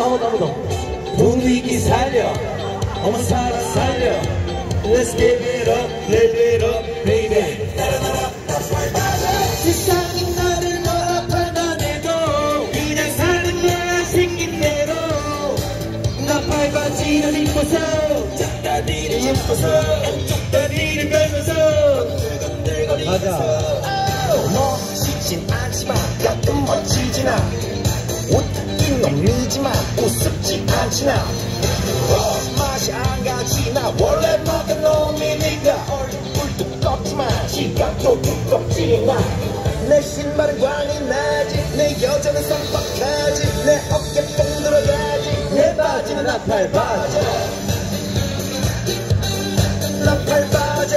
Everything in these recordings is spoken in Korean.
더, 한 번 더, 한 번 더. 분위기 살려. 어머, 살아, 살려. Let's give it up, live it up, baby. 세상이 나를 뭐라 판단해도 그냥 사는 거야 생긴 대로 나 팔바지를 입고서 짝다리를 입고서 쪽다리를 걸면서 두근들거리면서 멋지진 않지만 가끔 멋지진 않아 않지나. 맛이 안 가지 나. 원래 먹은 놈이니까. 얼굴도 껍지만 지갑도 두껍지 나내 신발은 광이 나지. 내 여자는 쌈박하지. 내 어깨 뽕 들어가지. 내 바지는 나팔 바지. 나팔 바지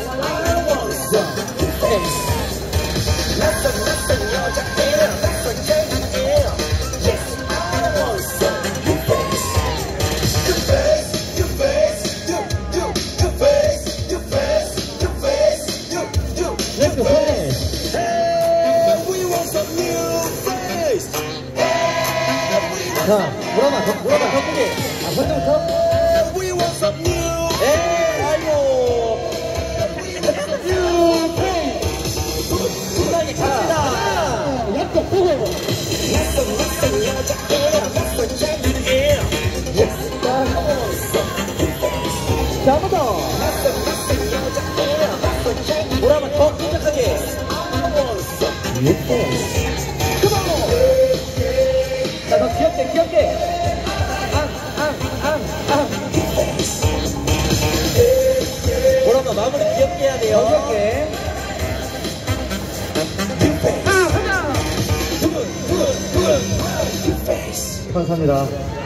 자 물어봐 더 물어봐 더 크게 아 벌써부터 Hey, we want some new. 에이 아이고 신나게 갑시다 약속 보고. Yes, I want some face. 자한번 더. 물어봐 더 some 예뻐 감사합니다